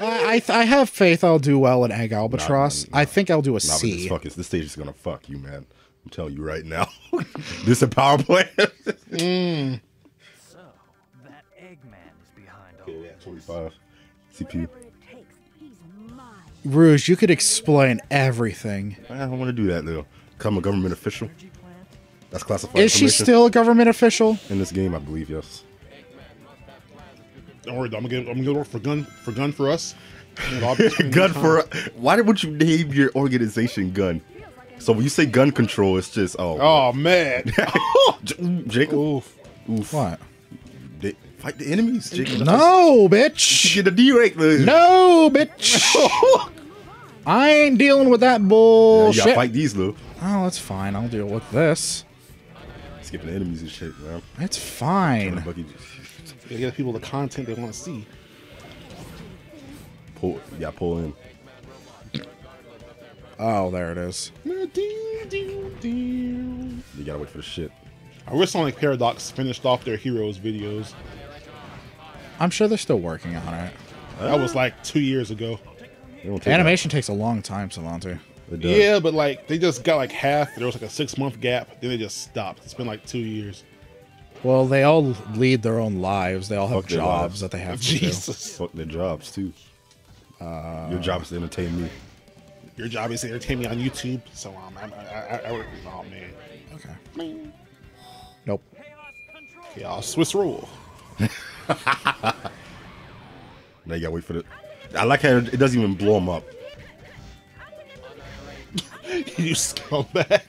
I I, th- I have faith I'll do well in Egg Albatross. nah, I think I'll do a Nah, but this fuck is this stage is gonna fuck you, man. I'm telling you right now. this a power play. Mm. So, that Eggman is behind all okay, yeah, this. 25 CPU. Whatever it takes, he's mine. Rouge, you could explain everything. I don't want to do that though. Become a government official. That's classified. Is she still a government official? in this game? I believe yes. Don't worry, I'm gonna get I'm gonna work for gun for gun for us. And I'll be spending gun for. Why would you name your organization gun? So when you say gun control, it's just oh. Oh man. J- Jacob. Oof. Oof. What? They- fight the enemies, Jacob. No, You bitch. get a D rate. then. No, bitch. I ain't dealing with that Yeah, you bullshit. gotta fight these, though. oh, that's fine. I'll deal with this. Skipping the enemies and shit, man. It's fine. Bucky, You get people the content they want to see. pull, yeah, pull in. Oh, there it is. You gotta wait for the shit. I wish Sonic Paradox finished off their heroes videos. I'm sure they're still working on it. That was like two years ago. Take Animation takes a long time, Savante. It does. Yeah, but like they just got like half. There was like a six month gap. Then they just stopped. It's been like two years. Well, they all lead their own lives. They all have Fuck their jobs lives. that they have to Jesus. Fuck their jobs too. Uh, Your job is to entertain me. Your job is to entertain me on YouTube. So um, I, I, I, I, oh man, do. Okay. Nope. yeah, Swiss rule. Now you gotta wait for the. I like how it doesn't even blow them up. you scumbag.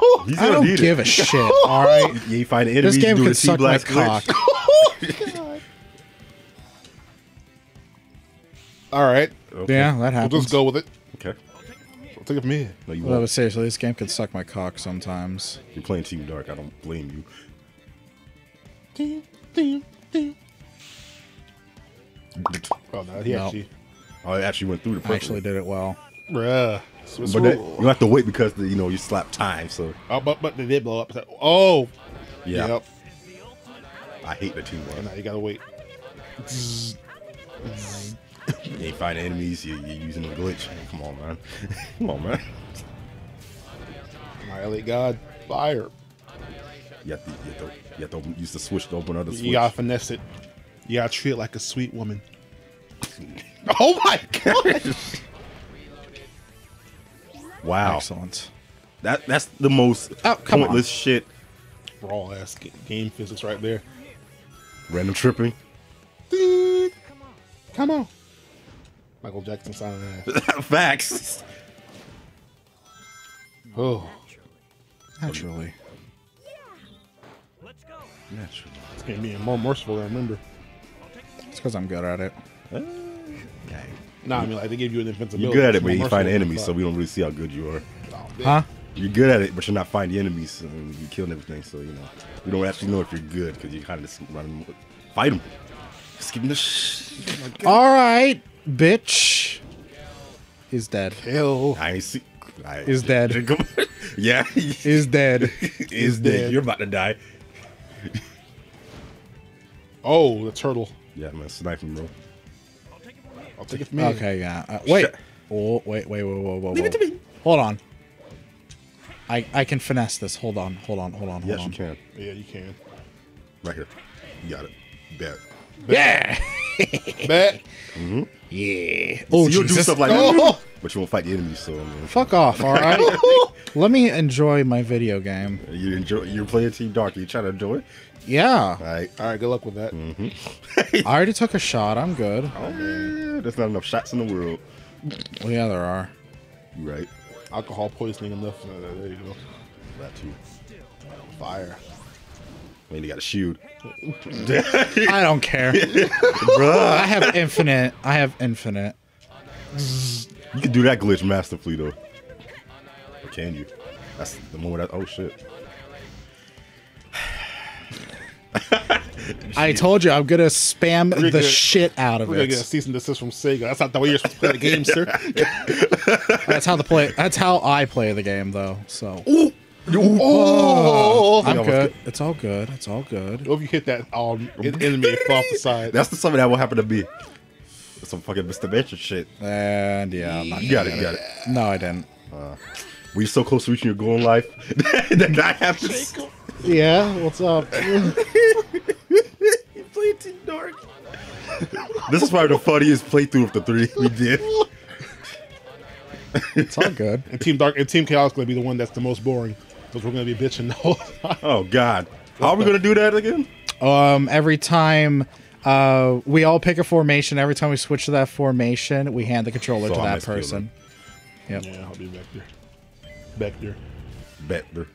He's I don't need give it. a shit. All right. Yeah, you find the This game do could the C suck my cock. All right, Okay. Yeah, that we'll happens. just go with it. Okay. I'll take it from here. No, you Well, won't. But seriously, this game could suck my cock sometimes. You're playing Team Dark. I don't blame you. Oh no, he No. actually, Oh, it actually went through the I actually did it well. bruh. Swiss But that, you have to wait because the, you know you slap time. So Oh, but but they did blow up. Oh, yeah, Yep. I hate the Team Dark. now you gotta wait. You ain't finding enemies. You, you're using a glitch. Come on, man. Come on, man. Annihilate God. Fire. You have to, you have to, you have to use the switch to open other switch. You gotta finesse it. You gotta treat it like a sweet woman. oh my god! Wow, Excellent. that that's the most Oh, come on. pointless shit. Raw ass game physics right there. Random tripping. Ding. Come on. Michael Jackson sign ass. Facts. Oh, Naturally. Let's go. Naturally. this game being more merciful than I remember. It's because I'm good at it. Yeah. Nah, I mean like they gave you an invincibility. You're good at it, but you more find merciful enemies, so we don't really see how good you are. Oh. Huh? You're good at it, but you're not finding enemies, and you're killing everything. So you know, we don't actually know if you're good because you kind of just run, fight them. Just give him the sh- oh All right, bitch. Is dead. Hell. I ain't see. I, Is dead. yeah, Is dead. is dead. dead. You're about to die. Oh, the turtle. Yeah, man, sniping, bro. I'll take it from me. Okay, yeah. Uh, wait. Shut- Oh, wait, wait, wait, wait, wait. Leave it to me. Hold on. I I can finesse this. Hold on, hold on, hold on, hold Yes, on. you can. Yeah, you can. Right here. You got it. Bet. Yeah. Bet. Mhm. Yeah. Oh, So you'll do stuff like Oh! but you won't fight the enemies. So I mean, Fuck off, all right? Let me enjoy my video game. you enjoy. You're playing Team Dark. You trying to enjoy it? Yeah. All right. All right, good luck with that. Mhm. I already took a shot. I'm good. Yeah, there's not enough shots in the world. Well, yeah, there are. You right. Alcohol poisoning enough. Uh, there you go. That too. Fire. I mean, you got a shield. I don't care. Bruh. I have infinite. I have infinite. You can do that glitch masterfully though. Or can you? That's the moment. I, oh shit. I told you I'm gonna spam We're the gonna- shit out of We're gonna get a it. cease and desist from Sega. That's not the way you're supposed to play the game, sir. That's how the play. That's how I play the game, though. So oh! I'm almost good. It's all good. It's all good. What if you hit that um, en- enemy and fall off the side? That's the something that will happen to me. some fucking Mystic Mansion shit. And yeah, I'm not You got it, you got it. No, I didn't. Were you so close to reaching your goal in life that that happens? Yeah, what's up? You played dark. this is probably the funniest playthrough of the three we did. It's all good. and Team Dark and Team Chaos gonna be the one that's the most boring because we're gonna be bitching the whole time. Oh God, how are we gonna do that again? Um, every time uh, we all pick a formation, every time we switch to that formation, we hand the controller So to I'm that person. Yep. Yeah, I'll be back there. Back there. Better.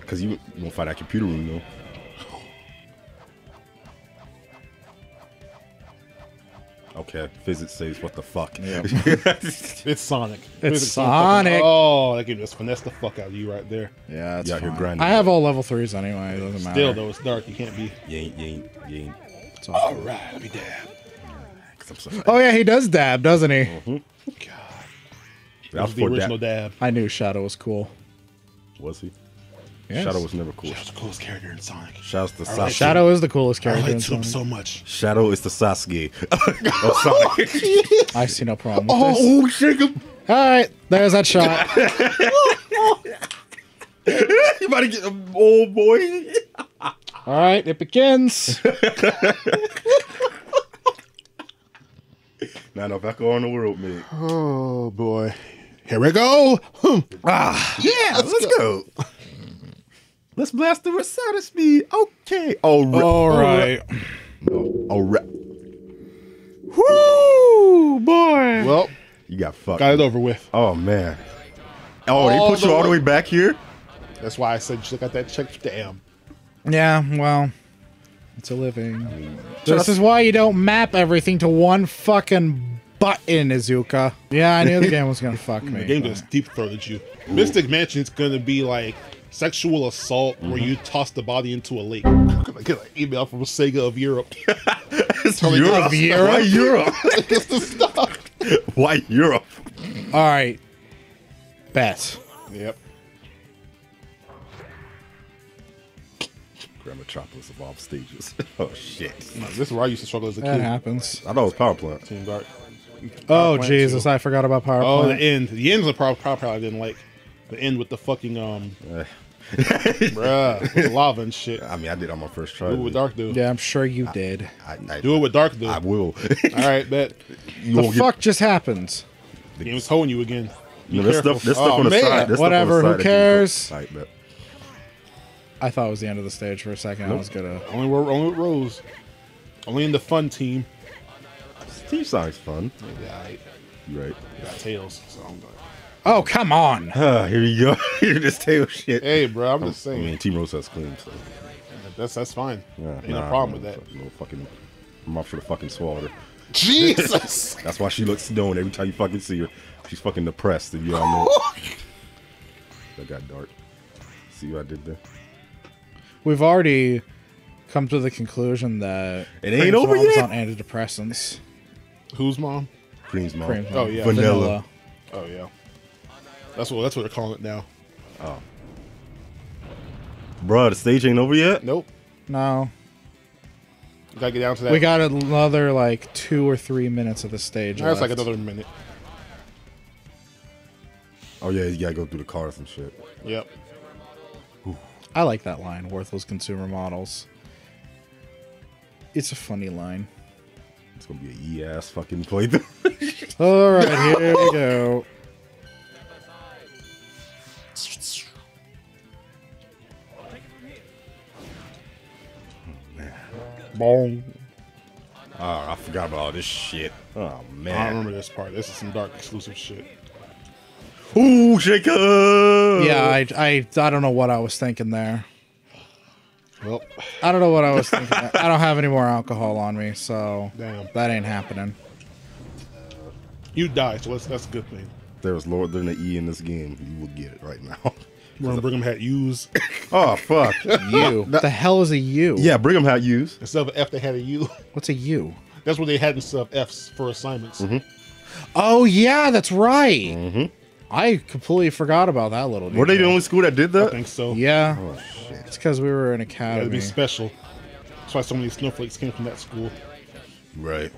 Because you, you won't find that computer room though. Okay, physics says what the fuck. Yep. It's Sonic. It's Physics gonna fucking- Sonic. Oh, oh, that can just finesse the fuck out of you right there. Yeah, it's Yeah, you're grinding. I have all level threes anyway. It doesn't matter. Still though, it's dark. You can't be. you ain't, you ain't, you ain't. It's all All good. right, let me dab. 'cause I'm Oh yeah, he does dab, doesn't he? Mm-hmm. God, that that was was the original that. dab. I knew Shadow was cool. Was he? Yes. Shadow was never cool. That was the coolest character in Sonic. Shouts to I like Sasuke. Shadow is the coolest I character. like in Toom Sonic. so much. Shadow is the Sasuke of Sonic. I see no problem with this. oh, shake him! All right, there's that shot. You about to get an old boy. All right, it begins. Now, no Echo on the world, man. Oh boy. Here we go. Hmm. Yeah, let's, go. Let's blast the Rosada speed. Okay. All right. All right. No. All right. Woo, boy. Well, You got fucked. got it over with. Oh man. Oh, they All put you the all the way- way back here. That's why I said you should got that check. Damn. Yeah, well, it's a living. This is why you don't map everything to one fucking button, Iizuka. Yeah, I knew the game was gonna fuck me. The game but- just deep throated you. Mystic Mansion's gonna be like sexual assault where you toss the body into a lake. I get an email from Sega of Europe. It's Europe. Why Europe? it's the stuff. Why Europe? All right, bet. Yep. Grand Metropolis of all stages. oh shit. This is where I used to struggle as a That kid. happens. I thought it was power plant. Team Dark. Oh Plant Jesus, too. I forgot about Power Oh, the end. The end's the power power plant I didn't like. The end with the fucking um. bruh, with lava and shit. I mean, I did on my first try. Do what Dark Dude. Yeah, I'm sure you did. I, I, Do it with Dark Dude. I will. All right, bet. you The won't fuck just happened? The Game's holding you again. Be No, there's careful. stuff, there's oh, stuff Oh, on the man. side. There's Whatever, Stuff on who the side that cares? can Alright, bet. I thought it was the end of the stage for a second. I was gonna. Only we're only with Rose. Only in the fun team. Team Sonic's fun. Yeah, I You're right. got tails. So I'm like, Oh come on! Ah, here you go. Here this tail shit. hey, bro, I'm just saying. I saying. mean, Team Rose has clean, so that's that's fine. yeah, Ain't no nah, problem no, with that. No fucking, my mom should have fucking swallowed her. Jesus. That's why she looks stoned every time you fucking see her. She's fucking depressed, if you all know. that got dark. See what I did there? We've already come to the conclusion that It ain't Cream's over mom's yet? on antidepressants. Whose mom? Cream's mom. Cream's Oh, mom. yeah. Vanilla. Oh yeah. That's what that's what they're calling it now. Oh. Bruh, the stage ain't over yet? Nope. No, You gotta get down to that. we got another like two or three minutes of the stage. That's like another minute. Oh yeah, you gotta go through the cars and shit. Yep. I like that line. Worthless consumer models. It's a funny line. It's gonna be a e ass fucking playthrough. All right, here we go. Boom. oh, ah, I forgot about all this shit. Oh man. I remember this part. This is some dark exclusive shit. Ooh, shaker. Yeah, I, I, I don't know what I was thinking there. Well, I don't know what I was thinking. I don't have any more alcohol on me, so Damn. that ain't happening. you die, so that's that's a good thing. There's Lord lower than the E in this game. You will get it right now. Remember Brigham had U's oh fuck. U. the hell is a U? yeah, Brigham had used. instead of an F. They had a U. What's a U? That's what they had instead of F's for assignments. Mm-hmm. Oh yeah, that's right. Mm-hmm. I completely forgot about that little. Were they the detail. only school that did that? I that? think so. Yeah, Oh shit. it's because we were in an Had to academy. be special. That's why so many snowflakes came from that school. Right.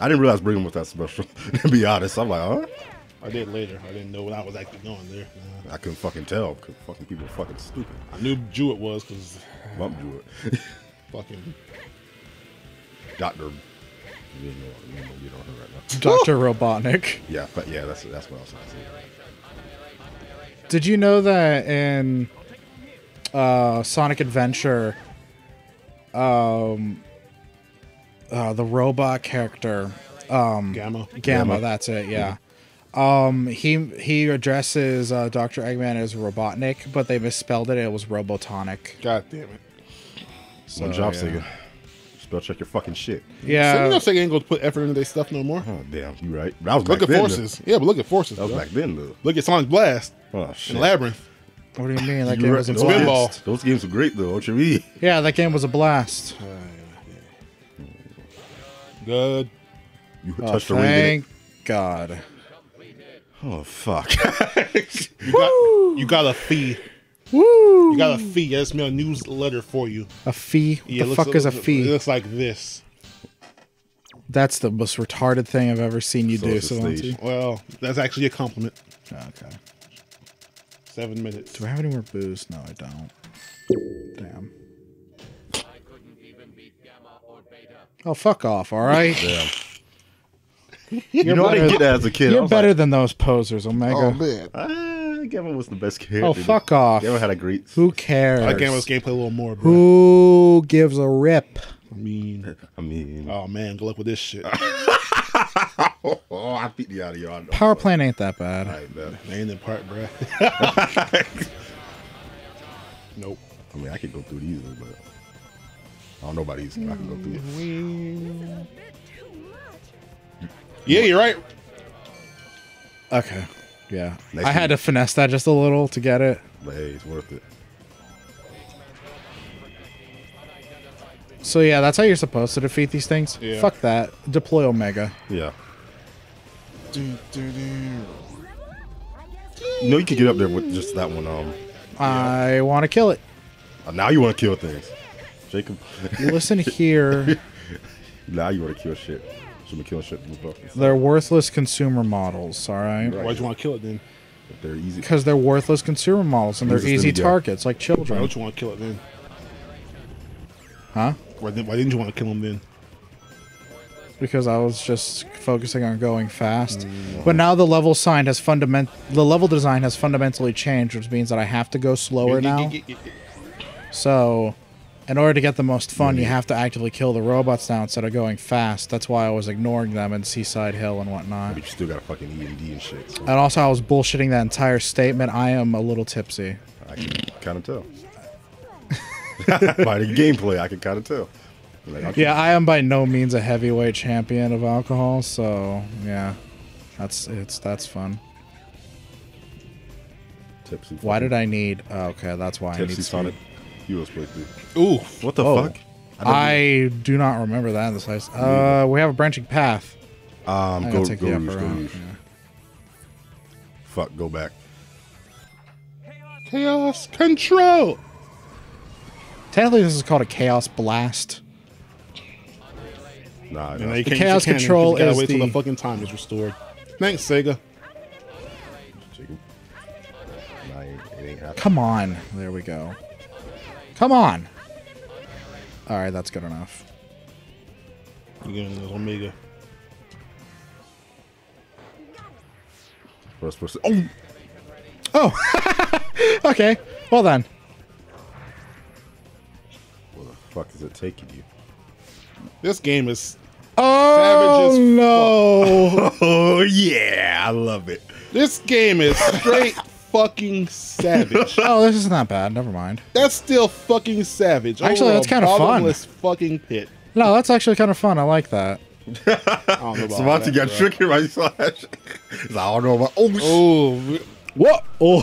I didn't realize Brigham was that special. to be honest, I'm like, huh? I did later. I didn't know when I was actually going there. Nah. I couldn't fucking tell because fucking people are fucking stupid. I knew Jewett was because Bump do it. fucking Doctor. You know, you know, you don't know right now. Dr. Robotnik. Yeah, but yeah, that's that's what I was saying. Did you know that in uh, Sonic Adventure, um, uh, the robot character Gamma. Gamma, Gamma. that's it, yeah. Um, he he addresses uh, Dr. Eggman as Robotnik, but they misspelled it. It was Robotonic. God damn it. One So, job, yeah. Sega. Spell check your fucking shit. So you Yeah, know Sega ain't gonna put effort into their stuff no more. Oh damn, you right. That was Look back at then. Forces. Yeah, but look at Forces. Though. That was bro. back then, though. Look at Sonic Blast Oh shit. and Labyrinth. what do you mean? That You game right. was a Those Spinball. blast. games- Those games were great though. What you mean? Yeah, that game was a blast. Good. You Oh, touched the ring. thank God. Oh fuck. You got you got a fee. Woo! You got a fee. That's me a newsletter for you. A fee? What Yeah, it the looks- fuck is a looks- fee? It looks like this. That's the most retarded thing I've ever seen you So do, it's a Savanti. stage. Well, that's actually a compliment. Okay. Seven minutes. Do I have any more booze? No, I don't. Damn. I Oh, fuck off, alright? Damn. You're You know, I didn't get that as a kid. You're better Like, than those posers, Omega. Oh man. ah, Gamma was the best character. Oh, fuck off. Gamma had a great. Who cares? I like Gamma's gameplay a little more, bro. Who gives a rip? I mean, I mean, oh man, good luck with this shit. oh, I beat the out of y'all. Power plant ain't that bad. All right, man. Ain't in part, bro. nope. I mean, I could go through these, but I don't know about these. but I can go through it. Yeah, you're right. Okay. Yeah. Next I had to week. finesse that just a little to get it. But hey, it's worth it. So yeah, that's how you're supposed to defeat these things. Yeah. Fuck that. Deploy Omega. Yeah. You know, you can get up there with just that one. Um, I want to kill it. uh, now you want to kill things, Jacob. Listen here. now you want to kill shit. Should be killing shit. before. They're worthless consumer models, all right? Right. Why'd you want to kill it then? If they're easy. Because they're worthless consumer models and they're Who's easy gonna targets like Why children. don't you want to kill it then? Huh? Why didn't, why didn't you want to kill him then? Because I was just focusing on going fast. But now the level sign has fundament the level design has fundamentally changed, which means that I have to go slower now. So, in order to get the most fun, you have to actively kill the robots now instead of going fast. That's why I was ignoring them in Seaside Hill and whatnot. But you still got a fucking E and D and shit. So And also, I was bullshitting that entire statement. I am a little tipsy. I can kind of tell. By the gameplay, I can kind of tell. Like, I Yeah, I am by no means a heavyweight champion of alcohol, so yeah, that's it's that's fun. Tipsy. Why did I need? Oh, okay, that's why I Tipsy need. Sonic Speed. Heroes playthrough? Ooh, What the Oh. fuck? never- I do not remember that in the slice. Uh, we have a branching path. um I go take go the go route, yeah. Fuck, go back. chaos control. Technically, this is called a chaos blast. Nah, And nah. they The can't chaos use cannon, 'cause control you is wait till the- the fucking time is restored. Thanks, Sega. Jacob. Nah, it ain't, it ain't happening. Come on, there we go. Come on. All right, that's good enough. You giving this Omega. First person. Oh, Oh, okay. Well then, where the fuck is it taking you? This game is oh as no! Oh yeah, I love it. this game is straight fucking savage. oh, this isn't bad. Never mind. That's still fucking savage. Actually, that's kinda fun. bottomless fucking pit. No, that's actually kind of fun. I like that. I don't know about Savati that, got bro. triggered by slash. I don't know about. Oh, Oh, What? Oh,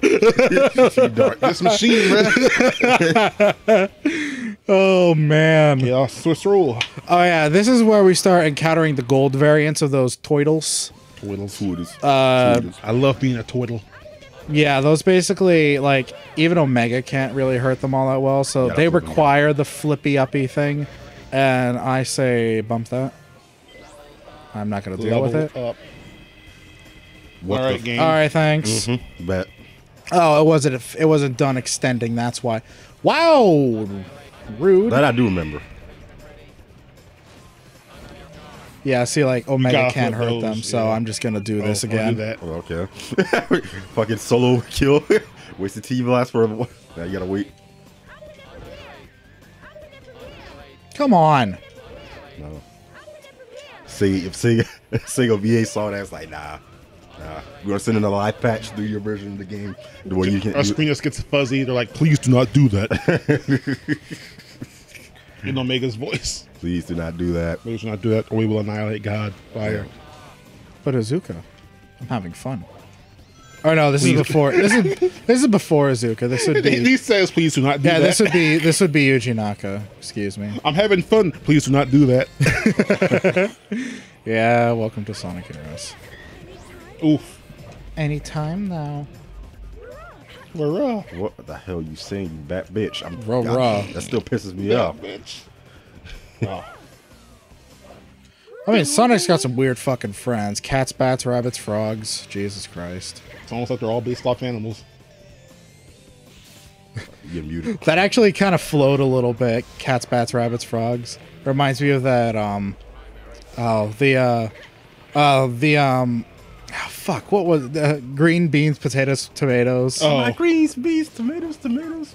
this machine, man. oh man. yeah, Swiss rule. Oh yeah, this is where we start encountering the gold variants of those Toidles. Twiddles. Fooders. Uh, Fooders. I love being a twiddle. Yeah, those basically like even Omega can't really hurt them all that well, so Yeah, they flip 'em, yeah. require the flippy uppy thing, and I say bump that. I'm not gonna deal with it. up. What All the right, f- game. All right, thanks. Mhm, Bet. Oh, it wasn't. It wasn't done extending. That's why. Wow, rude. That I do remember. Yeah, see, like Omega can't flip hurt them, so yeah. I'm just gonna do Oh, this I'll again. do that. Oh, okay. Fucking solo kill. Wasted T blast for now you gotta wait. Come on. No. See if Sega Sega VA saw that, it's like nah. Nah. We're gonna send in a live patch through your version of the game. The way you can Our screen just gets fuzzy. They're like, please do not do that. In Omega's voice. please do not do that. Please do not do that, or we will annihilate God. Fire. But Iizuka, I'm having fun. Oh no, this is before. This is this is before Iizuka. This would be. he says, please do not do Yeah, that. this would be this would be Yuji Naka. Excuse me. I'm having fun. Please do not do that. Yeah, welcome to Sonic Heroes. Oof. Anytime now. Hurrah. What the hell you saying, you bat bitch? I'm Row, God, row. That still pisses me Yeah, off. bitch. Oh. I mean, Sonic's got some weird fucking friends: cats, bats, rabbits, frogs. Jesus Christ. It's almost like they're all based off animals. You get muted. That actually kind of flowed a little bit. Cats, bats, rabbits, frogs. Reminds me of that. Um, oh, the uh, uh, the um, oh, fuck. What was the green beans, potatoes, tomatoes, Oh. My greens, beans, tomatoes, tomatoes,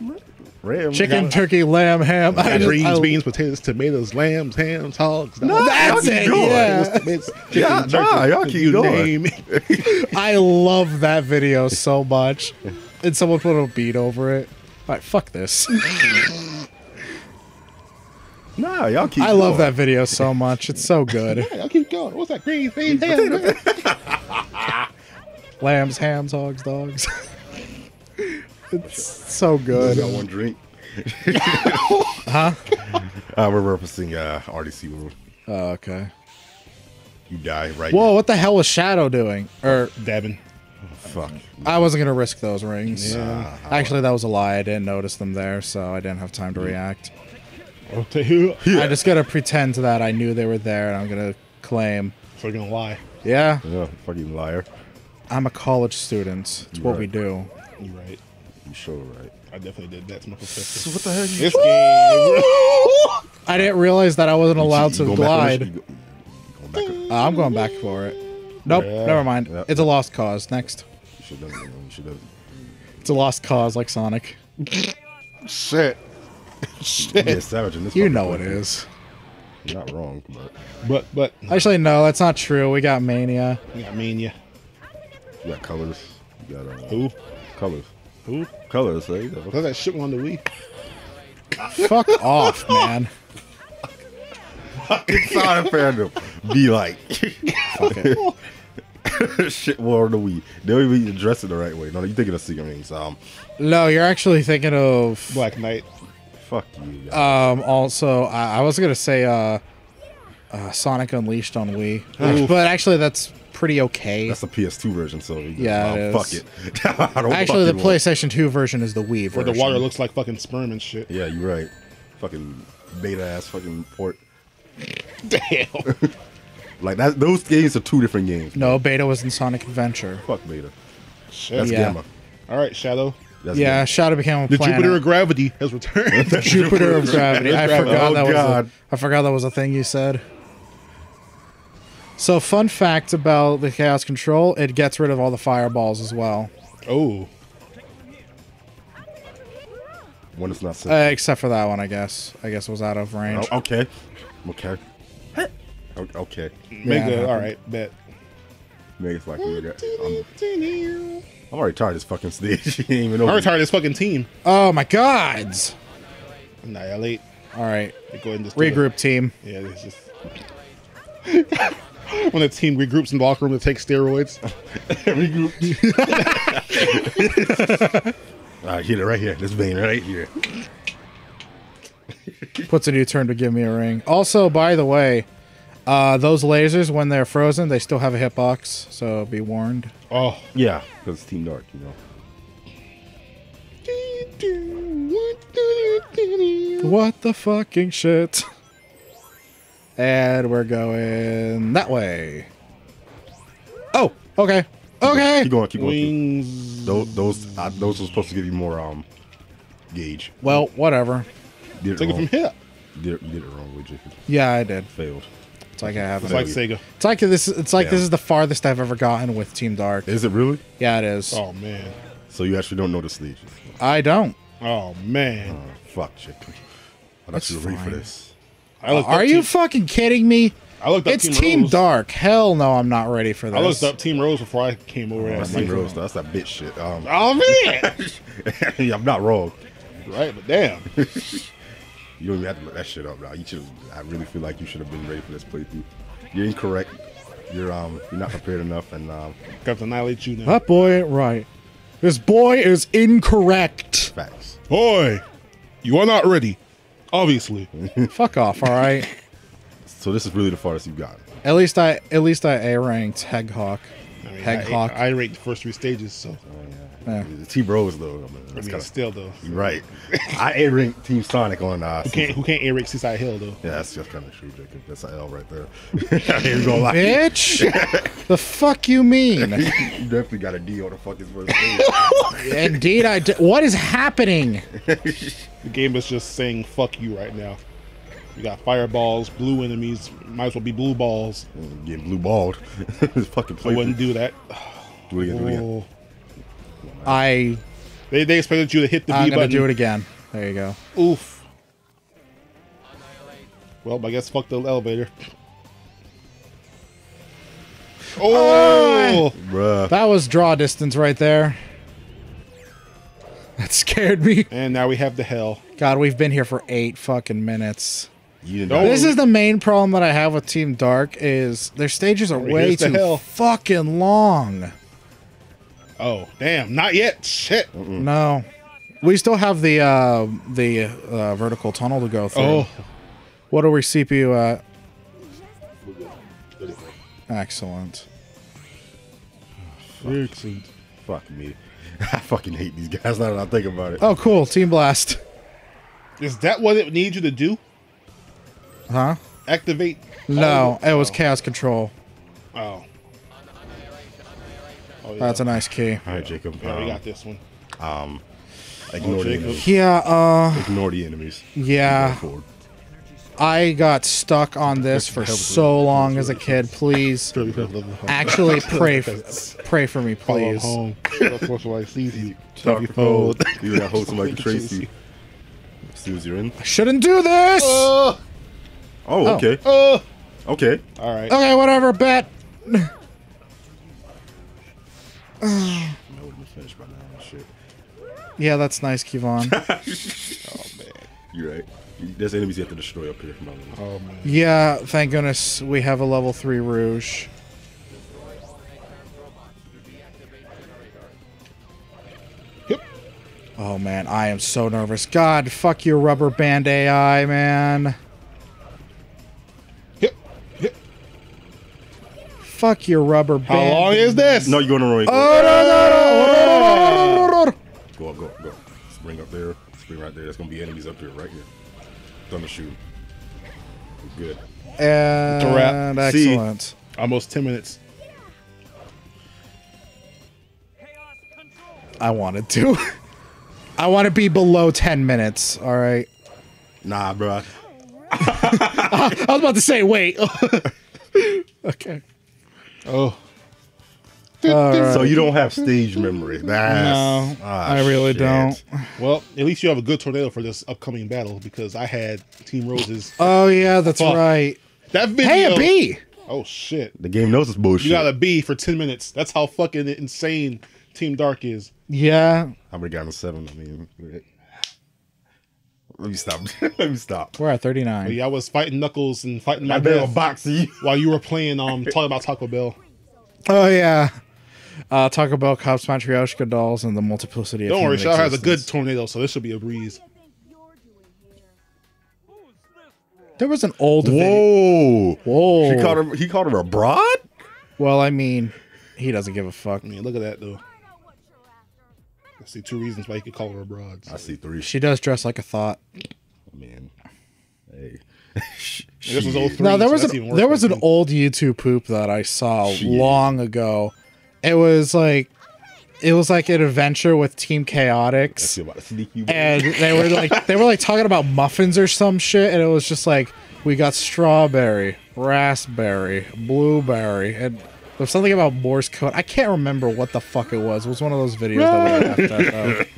ram. chicken, got- turkey, lamb, ham. I just- Greens, I- beans, potatoes, tomatoes, lambs, hams, hogs. No, that's it. going. Yeah. Tomatoes, Yeah, chicken, nah, turkey, y'all keep going. name. I love that video so much. And someone put a beat over it. All right, fuck this. Nah, y'all keep. I love that video so much. It's so good. Hey, I'll keep going. What's that? Greens, beans, ham. Lambs, hams, hogs, dogs. it's so I good. got one drink. Huh? Uh, we're referencing uh, RDC World. Oh, okay. You die right. Whoa, what the hell was Shadow doing? Or Dabbing. Fuck. I wasn't gonna risk those rings. Yeah. Actually, that was a lie. I didn't notice them there, so I didn't have time to react. Oh, to? I just gotta pretend that I knew they were there, and I'm gonna claim, So you're gonna lie. Yeah, Yeah, fucking liar. I'm a college student. It's what we do. You're right. You sure right. I definitely did. That. That's my perspective. what the hell? You, This game. I didn't realize that I wasn't allowed to you going back this? glide. You going? Uh, I'm going back for it. Nope, Yeah. never mind. Yeah. It's a lost cause. Next. You should have. You should have. It's a lost cause like Sonic. Shit. Shit. Yeah, savage in this. You know it is. place. is. You're not wrong, but But but Actually, no, that's not true. We got Mania. I got Mania. you got colors. You got uh, Who? colors. Who? Colors. Eh? What's that shit on the Wii? Fuck off, man. Sonic fandom be like shit war on the Wii. They don't even address it the right way. No, you're thinking of Secret Rings. Um, No, you're actually thinking of. Black Knight. Fuck you. Guys. Um. Also, I, I was gonna say uh, uh, Sonic Unleashed on Wii, but actually that's pretty okay. That's the PS2 version, so Yeah, it fuck it. I don't Actually, the fucking want- PlayStation 2 version is the Wii Where the water looks like fucking sperm and shit. Yeah, you're right. Fucking beta ass fucking port. Damn. Like that. Those games are two different games. No, Beta was in Sonic Adventure. Fuck beta. Shit. That's Yeah. Gamma. All right, Shadow. That's yeah, Gamma. Shadow became a The planet. Jupiter of gravity has returned. Jupiter of gravity. I forgot Oh, that was. A, God. I forgot that was a thing you said. So, fun fact about the Chaos Control: it gets rid of all the fireballs as well, oh. When it's not set. uh, except for that one. I guess. I guess it was out of range. Oh, okay. Okay. O- Okay. Mega. Yeah. all right, bet. Maybe it's like we got- I'm, I'm already tired of this fucking stage. He ain't even I'm over. of this fucking team. Oh my gods! Annihilate. All right, They Go ahead and just do it. regroup team. Yeah, it's just. when the team regroups in the locker room to take steroids. Regroup. All right, hit it right here. This vein right here. Puts a new turn to give me a ring. Also, by the way, uh, those lasers when they're frozen, they still have a hitbox, so be warned. Oh. Yeah, because it's Team Dark, you know. What the fucking shit? And we're going that way. Oh, okay. Okay. Keep going, keep going. Wings. Those those uh, those were supposed to give you more um gauge. Well, whatever. You did Take it wrong. from here. Did, did it wrong, way, Jacob. Yeah, I did. Failed. It's like I haven't. It's like Sega. It's like this. It's like Yeah. this is the farthest I've ever gotten with Team Dark. Is it really? Yeah, it is. Oh man. So you actually don't know the stages? I don't. Oh man. Oh, fuck, Jacob. I thought you were ready for this. I looked Are up you Team, fucking kidding me? I looked up It's Team, Team. Dark. Hell no, I'm not ready for this. I looked up Team Rose before I came over. Oh, there. that's I'm Team Rose, though. That's that bitch shit. Um, Oh man. yeah, I'm not wrong. right, but damn. You don't even have to look that shit up now. You should. I really feel like you should have been ready for this playthrough. You're incorrect. You're um. You're not prepared enough, and um. Got to annihilate you now. That boy ain't right. This boy is incorrect. Facts. Boy, you are not ready. Obviously. Fuck off. All right. So this is really the farthest you've gotten. At least I at least I A ranked Egg Hawk. I mean, Egg Hawk. I, I rate the first three stages, so Yeah. The Team Rose though. I mean, I mean, kind still though. of right. I A ranked Team Sonic on uh. Who can't who can't A rate Seaside Hill though? Yeah, that's just kind of true, Jacob. That's an L right there. I ain't gonna lie. Bitch. the fuck you mean? you definitely got a D on the fucking first stage. Indeed, I. D- what is happening? The game is just saying fuck you right now. You got fireballs, blue enemies, might as well be blue balls. Getting blue balled. This fucking I play. wouldn't do that. Do it again. Do it again. Oh. I. They, they expected you to hit the I'm B gonna do it again. There you go. Oof. Well, I guess fuck the elevator. Oh, oh! Bruh. That was draw distance right there. That scared me. And now we have the hell. God, we've been here for eight fucking minutes. You know. This is the main problem that I have with Team Dark is their stages are way the too hell. fucking long. Oh, damn. Not yet. Shit. No. We still have the uh the uh, vertical tunnel to go through. Oh. What are we CPU at? Excellent. Excellent. Fuck me. I fucking hate these guys now that I think about it. Oh, cool. Team Blast. Is that what it needs you to do? Huh? Activate? No, all it was oh. chaos control. Oh. Oh, yeah. That's a nice key. All right, Jacob. Yeah, we um, got this one. ignore, Oh, the enemies. Yeah, uh ignore the enemies. yeah. I got stuck on this for so long as a kid. Please actually pray pray for me, please. home. That's what I see you. Talk your your phone. phone. You got hold somebody to trace you. As soon as you're in. I shouldn't do this. Oh, Oh, okay. oh. Okay. All right. Okay, whatever, bet. I would have finished by now. Shit. Yeah, that's nice, Kevaun. Oh man, you're right. There's enemies you have to destroy up here. By. Oh man. yeah, thank goodness we have a level 3 Rouge. Yep. Oh man, I am so nervous. God, fuck your rubber band AI, man. Fuck your rubber band. How long is this? No, you're going the wrong way. Go, Oh, no, no, no, no, no, no, no. go up, go up, go. up. Spring up there. Spring right there. There's gonna be enemies up here, right here. Thunder shoot. Good. And wrap. See. excellent. Almost ten minutes. I wanted to. I want to be below 10 minutes, all right? Nah, bro. I was about to say, wait. okay. Oh. So you don't have stage memory. That's, No, ah, I really shit. don't. Well, at least you have a good tornado for this upcoming battle because I had Team Rose's Oh, yeah, that's Fuck. right. that video. Hey, a B. Oh shit! The game knows it's bullshit. You got a B for ten minutes. That's how fucking insane Team Dark is. Yeah, How many got a seven? I mean, let me stop. let me stop. we're at But 39. yeah, I was fighting Knuckles and fighting my I bet a death box of you. while you were playing. Um, talking about Taco Bell. Oh, yeah. Uh, Taco Bell, Cops, Matryoshka dolls, and the multiplicity of Don't worry, human Shadow has a good tornado, so this should be a breeze. There was an old video. Whoa! Whoa. He called her. He called her a broad. Well, I mean, he doesn't give a fuck. I mean, look at that though. I see two reasons why you could call her a broad. I see three. She does dress like a thought. Man, hey, This was 03. No, there so was that's an, there was an looking. old YouTube poop that I saw Shit. long ago. It was like it was like an adventure with Team That's Chaotix. about to sneak you. boy. And they were like they were like talking about muffins or some shit and it was just like we got strawberry, raspberry, blueberry, and there's something about Morse code. I can't remember what the fuck it was. It was one of those videos that we laughed at.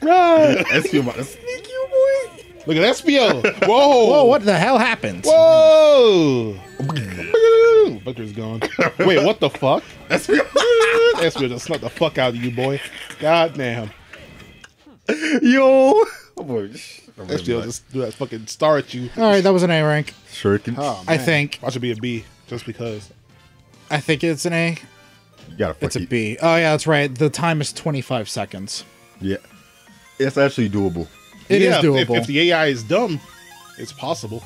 though. That's about sneak you, boy. Look at Espio. Whoa. Whoa, what the hell happened? Whoa. Booker's gone. Wait, what the fuck? That's Espio just snuck the fuck out of you, boy. God damn. yo. Oh boy. Espio just do that fucking star at you. All right, that was an A rank. Shuriken. Oh, ah, I think. I should be a B just because. I think it's an A. You gotta It's a it. B. Oh yeah, that's right. The time is 25 seconds. Yeah. It's actually doable. It is yeah, if- doable. If, if the AI is dumb, it's possible.